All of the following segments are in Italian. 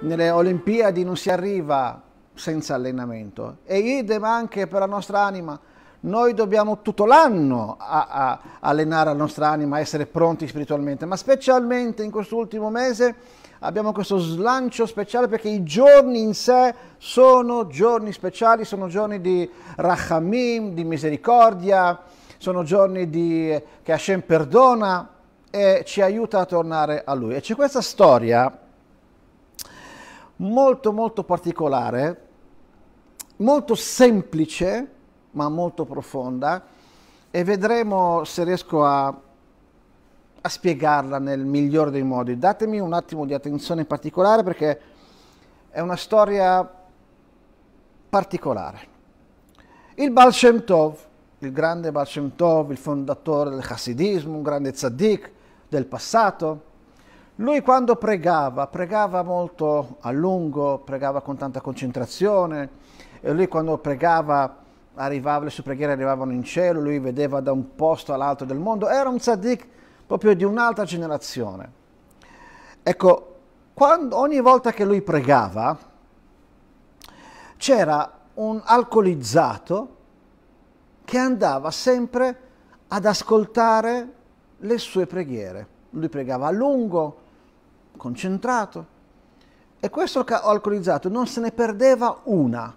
nelle Olimpiadi non si arriva senza allenamento e idem anche per la nostra anima. Noi dobbiamo tutto l'anno a, a allenare la nostra anima, essere pronti spiritualmente, ma specialmente in quest'ultimo mese abbiamo questo slancio speciale perché i giorni in sé sono giorni speciali, sono giorni di rachamim, di misericordia, sono giorni di, che Hashem perdona e ci aiuta a tornare a Lui. E c'è questa storia molto molto particolare, molto semplice, ma molto profonda, e vedremo se riesco a, a spiegarla nel migliore dei modi. Datemi un attimo di attenzione particolare perché è una storia particolare. Il Baal Shem Tov, il grande Baal Shem Tov, il fondatore del Hasidismo, un grande tzaddik del passato, lui quando pregava, pregava molto a lungo, pregava con tanta concentrazione, e lui quando pregava arrivava, le sue preghiere arrivavano in cielo, lui vedeva da un posto all'altro del mondo, era un tzaddik proprio di un'altra generazione. Ecco, quando, ogni volta che lui pregava, c'era un alcolizzato che andava sempre ad ascoltare le sue preghiere. Lui pregava a lungo, concentrato, e questo alcolizzato non se ne perdeva una.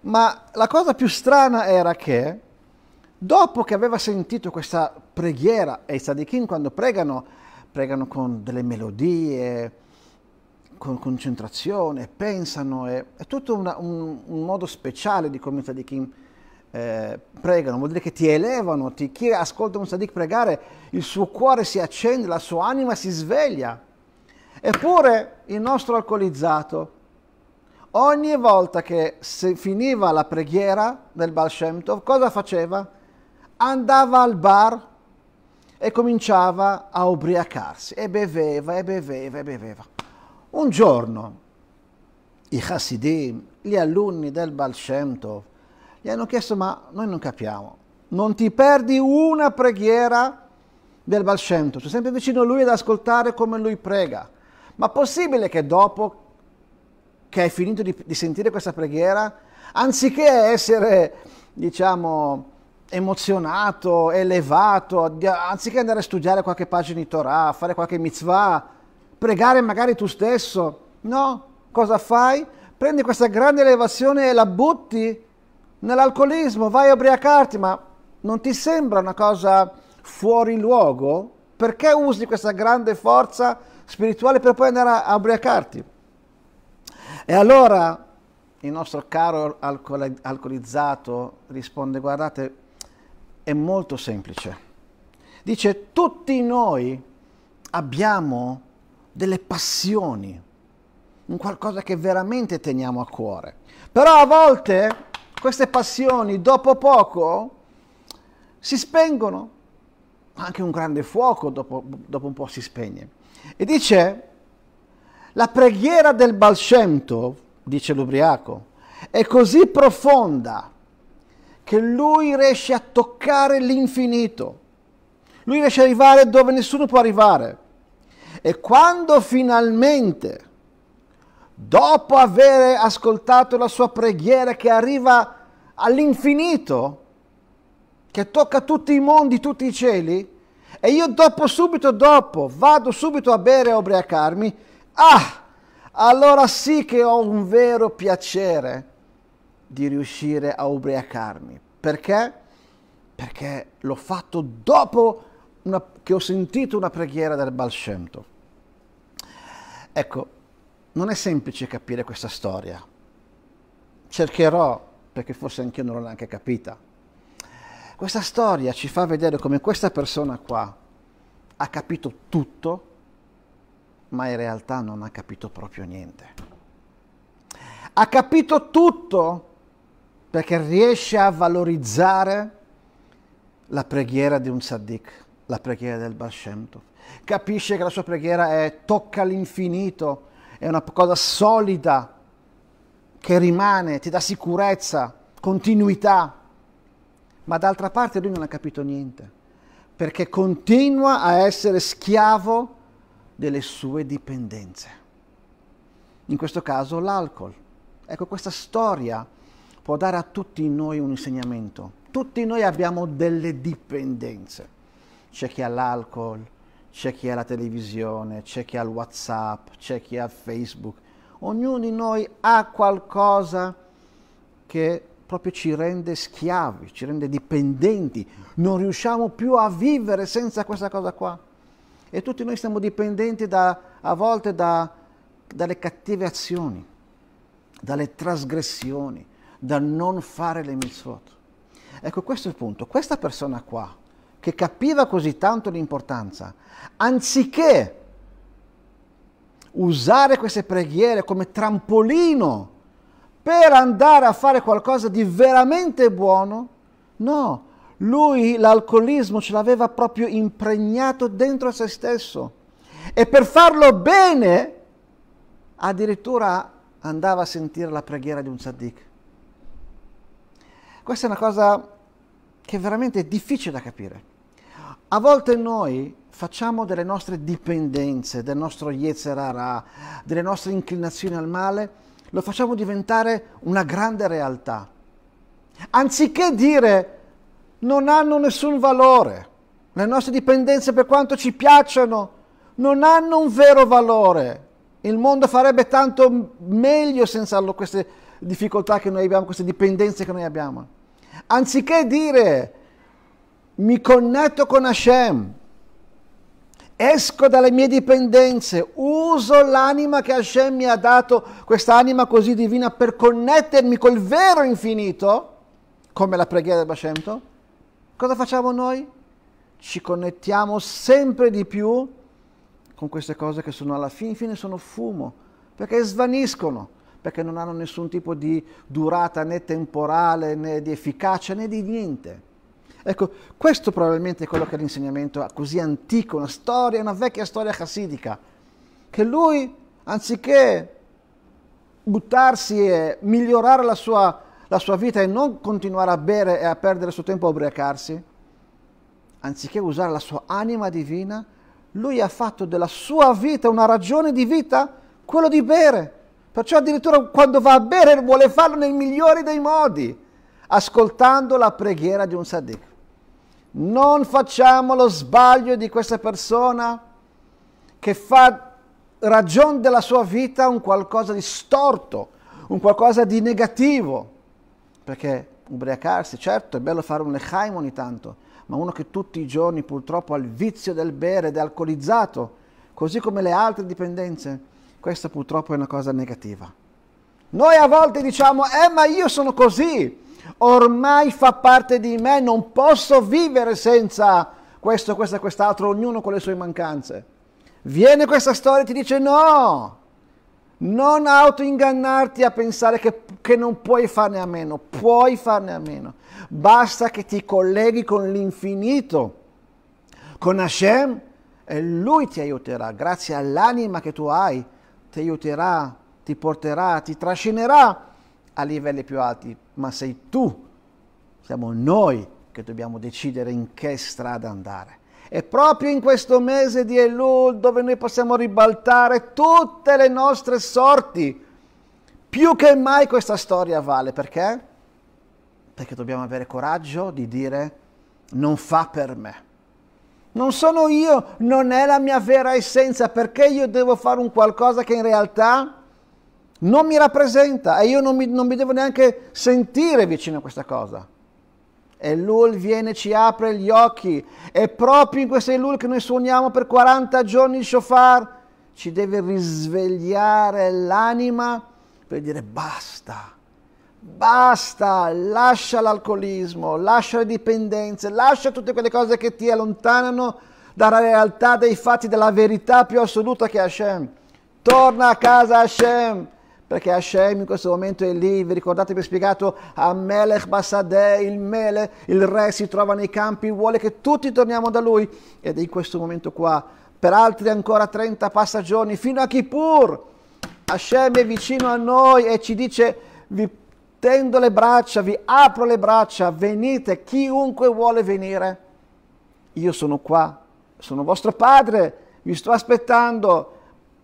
Ma la cosa più strana era che, dopo che aveva sentito questa preghiera, e i tzadikim quando pregano, pregano con delle melodie, con concentrazione, pensano, è, è tutto una, un, un, modo speciale di come i tzadikim eh, pregano, vuol dire che ti elevano, ti, chi ascolta un tzaddik pregare, il suo cuore si accende, la sua anima si sveglia. Eppure il nostro alcolizzato, ogni volta che finiva la preghiera del Baal Shem Tov, cosa faceva? Andava al bar e cominciava a ubriacarsi e beveva e beveva e beveva. Un giorno i Hasidim, gli alunni del Baal Shem Tov, gli hanno chiesto ma noi non capiamo, non ti perdi una preghiera del Baal Shem Tov, sei sempre vicino a lui ad ascoltare come lui prega. Ma possibile che dopo che hai finito di, di sentire questa preghiera, anziché essere, diciamo, emozionato, elevato, anziché andare a studiare qualche pagina di Torah, fare qualche mitzvah, pregare magari tu stesso, no? Cosa fai? Prendi questa grande elevazione e la butti nell'alcolismo, vai a ubriacarti, ma non ti sembra una cosa fuori luogo? Perché usi questa grande forza spirituale per poi andare a, ubriacarti? E allora il nostro caro alcol- alcolizzato risponde, guardate, è molto semplice. Dice, tutti noi abbiamo delle passioni, un qualcosa che veramente teniamo a cuore. Però a volte queste passioni dopo poco si spengono, anche un grande fuoco dopo, dopo un po' si spegne. E dice, la preghiera del Baal Shem Tov, dice l'ubriaco, è così profonda che lui riesce a toccare l'infinito. Lui riesce ad arrivare dove nessuno può arrivare. E quando finalmente, dopo aver ascoltato la sua preghiera che arriva all'infinito, che tocca tutti i mondi, tutti i cieli, e io dopo, subito dopo, vado subito a bere e ubriacarmi, Ah, allora sì che ho un vero piacere di riuscire a ubriacarmi. Perché? Perché l'ho fatto dopo una, che ho sentito una preghiera del Baal Shem Tov. Ecco, non è semplice capire questa storia. Cercherò, perché forse anch'io non l'ho neanche capita. Questa storia ci fa vedere come questa persona qua ha capito tutto ma in realtà non ha capito proprio niente. Ha capito tutto perché riesce a valorizzare la preghiera di un tzaddik, la preghiera del Baal. Capisce che la sua preghiera è tocca l'infinito, è una cosa solida che rimane, ti dà sicurezza, continuità. Ma d'altra parte lui non ha capito niente, perché continua a essere schiavo delle sue dipendenze. in questo caso l'alcol. Ecco, questa storia può dare a tutti noi un insegnamento. Tutti noi abbiamo delle dipendenze. C'è chi ha l'alcol, c'è chi ha la televisione, c'è chi ha il WhatsApp, c'è chi ha Facebook. Ognuno di noi ha qualcosa che proprio ci rende schiavi, ci rende dipendenti. Non riusciamo più a vivere senza questa cosa qua. E tutti noi siamo dipendenti da, a volte da, dalle cattive azioni, dalle trasgressioni, dal non fare le mitzvot. Ecco, questo è il punto. Questa persona qua, che capiva così tanto l'importanza, anziché usare queste preghiere come trampolino per andare a fare qualcosa di veramente buono, no, lui l'alcolismo ce l'aveva proprio impregnato dentro se stesso e per farlo bene addirittura andava a sentire la preghiera di un tzaddik. Questa è una cosa che è veramente difficile da capire. A volte noi facciamo delle nostre dipendenze, del nostro Yetzerara, delle nostre inclinazioni al male, lo facciamo diventare una grande realtà. Anziché dire non hanno nessun valore. Le nostre dipendenze, per quanto ci piacciono, non hanno un vero valore. Il mondo farebbe tanto meglio senza queste difficoltà che noi abbiamo, queste dipendenze che noi abbiamo. Anziché dire mi connetto con Hashem, esco dalle mie dipendenze, uso l'anima che Hashem mi ha dato, quest'anima così divina, per connettermi col vero infinito, come la preghiera del Bashemto, Cosa facciamo noi? Ci connettiamo sempre di più con queste cose che sono alla fine, fine sono fumo, perché svaniscono, perché non hanno nessun tipo di durata né temporale, né di efficacia, né di niente. Ecco, questo probabilmente è quello che è l'insegnamento così antico, una storia, una vecchia storia chassidica, che lui, anziché buttarsi e migliorare la sua la sua vita e non continuare a bere e a perdere il suo tempo a ubriacarsi, anziché usare la sua anima divina, lui ha fatto della sua vita una ragione di vita quello di bere. Perciò addirittura quando va a bere vuole farlo nel migliore dei modi, ascoltando la preghiera di un saddik. Non facciamo lo sbaglio di questa persona che fa ragione della sua vita un qualcosa di storto, un qualcosa di negativo perché ubriacarsi, certo è bello fare un lechaim ogni tanto, ma uno che tutti i giorni purtroppo ha il vizio del bere ed è alcolizzato, così come le altre dipendenze, questa purtroppo è una cosa negativa. Noi a volte diciamo, eh ma io sono così, ormai fa parte di me, non posso vivere senza questo, questo e quest'altro, ognuno con le sue mancanze. Viene questa storia e ti dice no, non autoingannarti a pensare che, che, non puoi farne a meno, puoi farne a meno. Basta che ti colleghi con l'infinito, con Hashem, e Lui ti aiuterà, grazie all'anima che tu hai, ti aiuterà, ti porterà, ti trascinerà a livelli più alti, ma sei tu, siamo noi che dobbiamo decidere in che strada andare. E proprio in questo mese di Elul dove noi possiamo ribaltare tutte le nostre sorti, più che mai questa storia vale. Perché? Perché dobbiamo avere coraggio di dire non fa per me. Non sono io, non è la mia vera essenza, perché io devo fare un qualcosa che in realtà non mi rappresenta e io non mi, non mi devo neanche sentire vicino a questa cosa. Elul viene, ci apre gli occhi. È proprio in questo Elul che noi suoniamo per 40 giorni il shofar. Ci deve risvegliare l'anima per dire basta, basta, lascia l'alcolismo, lascia le dipendenze, lascia tutte quelle cose che ti allontanano dalla realtà dei fatti, della verità più assoluta che è Hashem. Torna a casa Hashem perché Hashem in questo momento è lì, vi ricordate vi ho spiegato, a Melech Basadeh, il Mele, il re si trova nei campi, vuole che tutti torniamo da lui. Ed è in questo momento qua, per altri ancora 30 passagiorni, fino a Kippur, Hashem è vicino a noi e ci dice vi tendo le braccia, vi apro le braccia, venite, chiunque vuole venire, io sono qua, sono vostro padre, vi sto aspettando,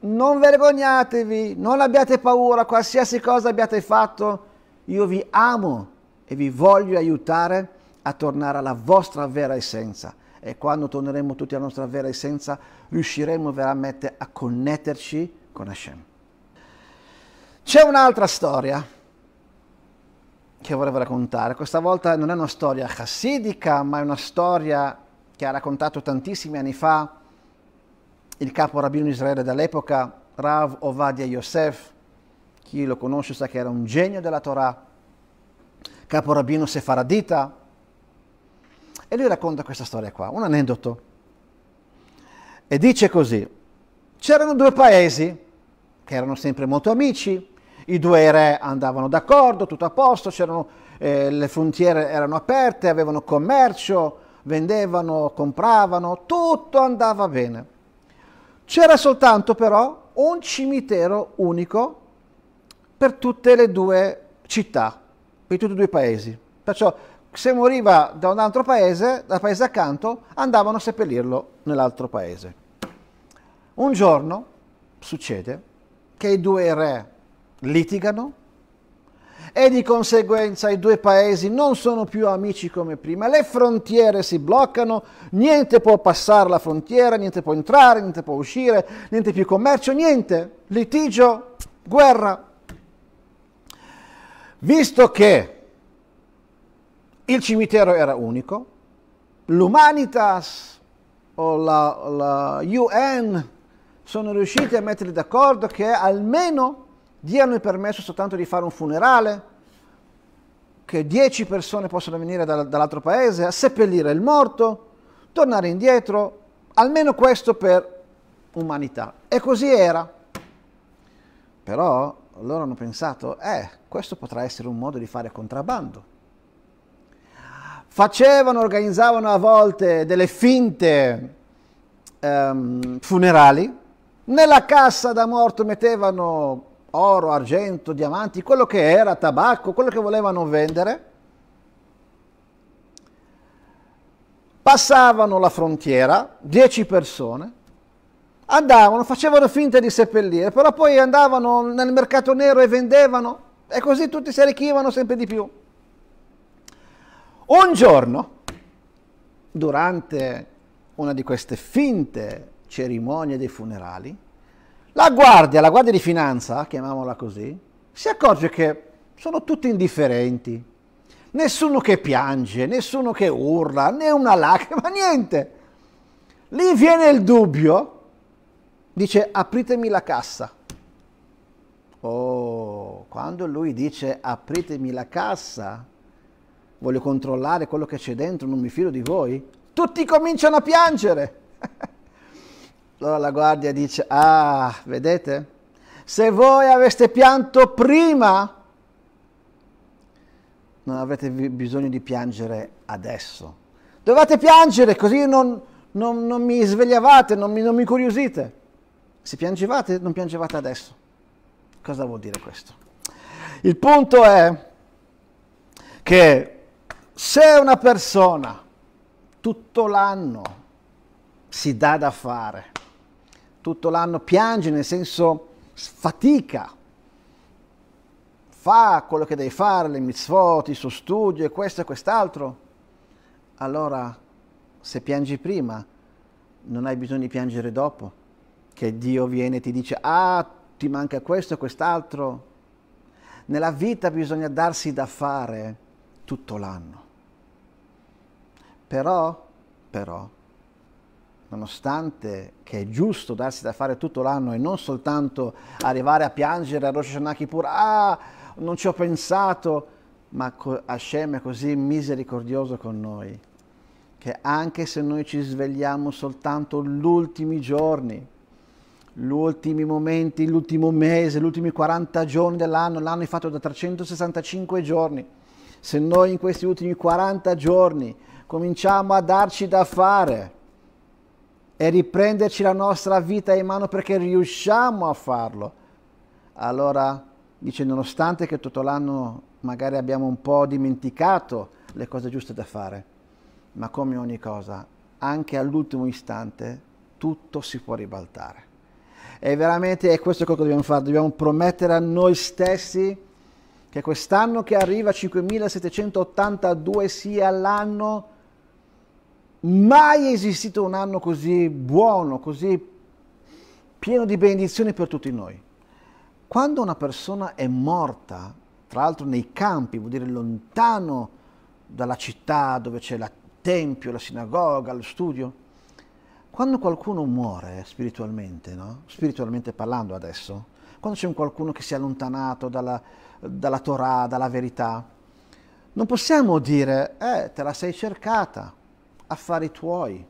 non vergognatevi, non abbiate paura, qualsiasi cosa abbiate fatto, io vi amo e vi voglio aiutare a tornare alla vostra vera essenza. E quando torneremo tutti alla nostra vera essenza, riusciremo veramente a connetterci con Hashem. C'è un'altra storia che volevo raccontare. Questa volta non è una storia chassidica, ma è una storia che ha raccontato tantissimi anni fa il capo rabbino Israele dell'epoca, Rav Ovadia Yosef. Chi lo conosce sa che era un genio della Torah, capo rabbino sefaradita. E lui racconta questa storia qua, un aneddoto. E dice così, c'erano due paesi che erano sempre molto amici, i due re andavano d'accordo, tutto a posto, eh, le frontiere erano aperte, avevano commercio, vendevano, compravano, tutto andava bene. C'era soltanto però un cimitero unico per tutte le due città, per tutti e due i paesi. Perciò se moriva da un altro paese, dal paese accanto, andavano a seppellirlo nell'altro paese. Un giorno succede che i due re litigano e di conseguenza i due paesi non sono più amici come prima, le frontiere si bloccano, niente può passare la frontiera, niente può entrare, niente può uscire, niente più commercio, niente, litigio, guerra. Visto che il cimitero era unico, l'Humanitas o la, la UN sono riusciti a mettere d'accordo che almeno diano il permesso soltanto di fare un funerale, che dieci persone possono venire da, dall'altro paese a seppellire il morto, tornare indietro, almeno questo per umanità. E così era. Però loro hanno pensato, eh, questo potrà essere un modo di fare contrabbando. Facevano, organizzavano a volte delle finte um, funerali, nella cassa da morto mettevano oro, argento, diamanti, quello che era, tabacco, quello che volevano vendere, passavano la frontiera, dieci persone, andavano, facevano finta di seppellire, però poi andavano nel mercato nero e vendevano e così tutti si arricchivano sempre di più. Un giorno, durante una di queste finte cerimonie dei funerali, la guardia, la guardia di finanza, chiamiamola così, si accorge che sono tutti indifferenti. Nessuno che piange, nessuno che urla, né una lacrima, niente. Lì viene il dubbio, dice apritemi la cassa. Oh, quando lui dice apritemi la cassa, voglio controllare quello che c'è dentro, non mi fido di voi, tutti cominciano a piangere. Allora la guardia dice, ah, vedete? Se voi aveste pianto prima, non avrete bisogno di piangere adesso. Dovete piangere così non, non, non mi svegliavate, non mi, non mi curiosite. Se piangevate, non piangevate adesso. Cosa vuol dire questo? Il punto è che se una persona tutto l'anno si dà da fare, tutto l'anno piange, nel senso fatica, fa quello che devi fare, le mitzvot, il suo studio e questo e quest'altro, allora se piangi prima non hai bisogno di piangere dopo, che Dio viene e ti dice ah ti manca questo e quest'altro. Nella vita bisogna darsi da fare tutto l'anno. Però, però, nonostante che è giusto darsi da fare tutto l'anno e non soltanto arrivare a piangere a Rosh Hashanah Kippur, ah, non ci ho pensato, ma Hashem è così misericordioso con noi, che anche se noi ci svegliamo soltanto gli ultimi giorni, gli ultimi momenti, l'ultimo mese, gli ultimi 40 giorni dell'anno, l'anno è fatto da 365 giorni, se noi in questi ultimi 40 giorni cominciamo a darci da fare, e riprenderci la nostra vita in mano perché riusciamo a farlo. Allora, dice, nonostante che tutto l'anno magari abbiamo un po' dimenticato le cose giuste da fare, ma come ogni cosa, anche all'ultimo istante tutto si può ribaltare. E veramente è questo quello che dobbiamo fare, dobbiamo promettere a noi stessi che quest'anno che arriva 5782 sia l'anno mai esistito un anno così buono, così pieno di benedizioni per tutti noi. Quando una persona è morta, tra l'altro nei campi, vuol dire lontano dalla città dove c'è il tempio, la sinagoga, lo studio, quando qualcuno muore spiritualmente, no? spiritualmente parlando adesso, quando c'è qualcuno che si è allontanato dalla, dalla Torah, dalla verità, non possiamo dire, eh, te la sei cercata, affari tuoi,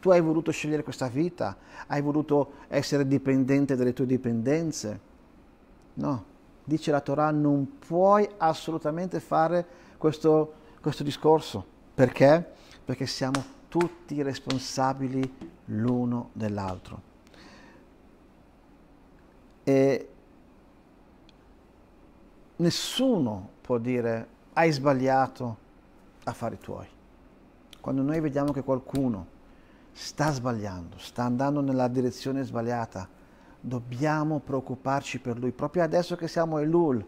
tu hai voluto scegliere questa vita, hai voluto essere dipendente dalle tue dipendenze. No, dice la Torah, non puoi assolutamente fare questo, questo discorso. Perché? Perché siamo tutti responsabili l'uno dell'altro. E nessuno può dire hai sbagliato affari tuoi. Quando noi vediamo che qualcuno sta sbagliando, sta andando nella direzione sbagliata, dobbiamo preoccuparci per lui, proprio adesso che siamo in Lul.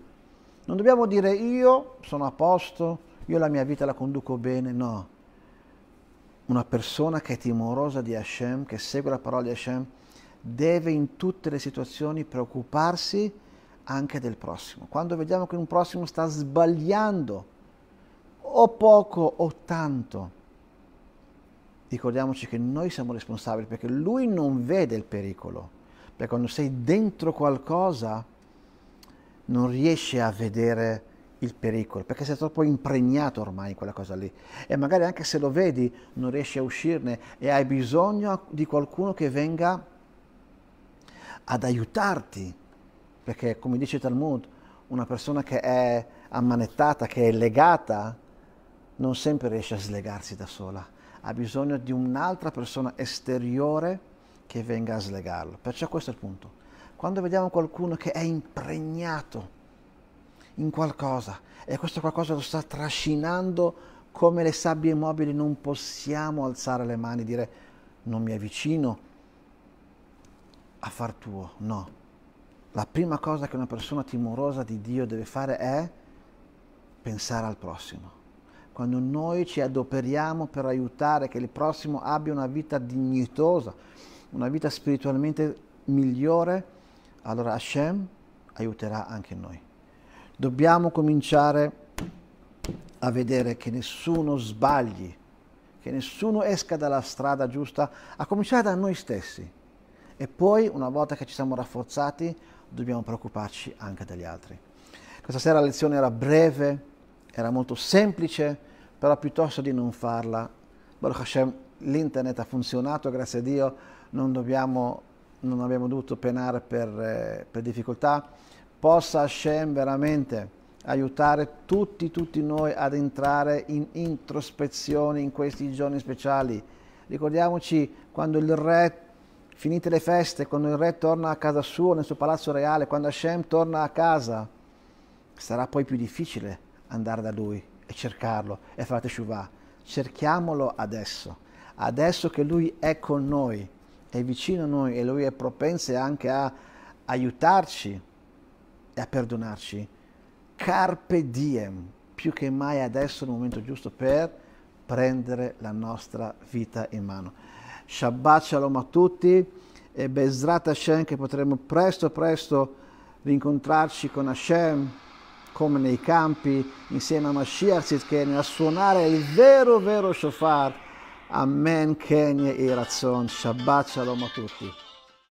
Non dobbiamo dire io sono a posto, io la mia vita la conduco bene, no. Una persona che è timorosa di Hashem, che segue la parola di Hashem, deve in tutte le situazioni preoccuparsi anche del prossimo. Quando vediamo che un prossimo sta sbagliando, o poco o tanto, ricordiamoci che noi siamo responsabili perché lui non vede il pericolo, perché quando sei dentro qualcosa non riesci a vedere il pericolo, perché sei troppo impregnato ormai in quella cosa lì. E magari anche se lo vedi non riesci a uscirne e hai bisogno di qualcuno che venga ad aiutarti, perché come dice Talmud, una persona che è ammanettata, che è legata, non sempre riesce a slegarsi da sola ha bisogno di un'altra persona esteriore che venga a slegarlo. Perciò questo è il punto. Quando vediamo qualcuno che è impregnato in qualcosa e questo qualcosa lo sta trascinando come le sabbie mobili, non possiamo alzare le mani e dire non mi avvicino a far tuo. No. La prima cosa che una persona timorosa di Dio deve fare è pensare al prossimo quando noi ci adoperiamo per aiutare che il prossimo abbia una vita dignitosa, una vita spiritualmente migliore, allora Hashem aiuterà anche noi. Dobbiamo cominciare a vedere che nessuno sbagli, che nessuno esca dalla strada giusta, a cominciare da noi stessi. E poi, una volta che ci siamo rafforzati, dobbiamo preoccuparci anche degli altri. Questa sera la lezione era breve, era molto semplice, però piuttosto di non farla, Baruch Hashem, l'internet ha funzionato, grazie a Dio, non, dobbiamo, non abbiamo dovuto penare per, eh, per difficoltà, possa Hashem veramente aiutare tutti, tutti noi ad entrare in introspezione in questi giorni speciali. Ricordiamoci quando il re, finite le feste, quando il re torna a casa sua, nel suo palazzo reale, quando Hashem torna a casa, sarà poi più difficile andare da lui e cercarlo e fate shuvah. Cerchiamolo adesso, adesso che lui è con noi, è vicino a noi e lui è propenso anche a aiutarci e a perdonarci. Carpe diem, più che mai adesso è il momento giusto per prendere la nostra vita in mano. Shabbat shalom a tutti e Bezrat Hashem che potremo presto presto rincontrarci con Hashem come nei campi, insieme a Mashiach Tzidkenu, a suonare il vero, vero shofar. Amen, Kenya e Razzon. Shabbat Shalom a tutti.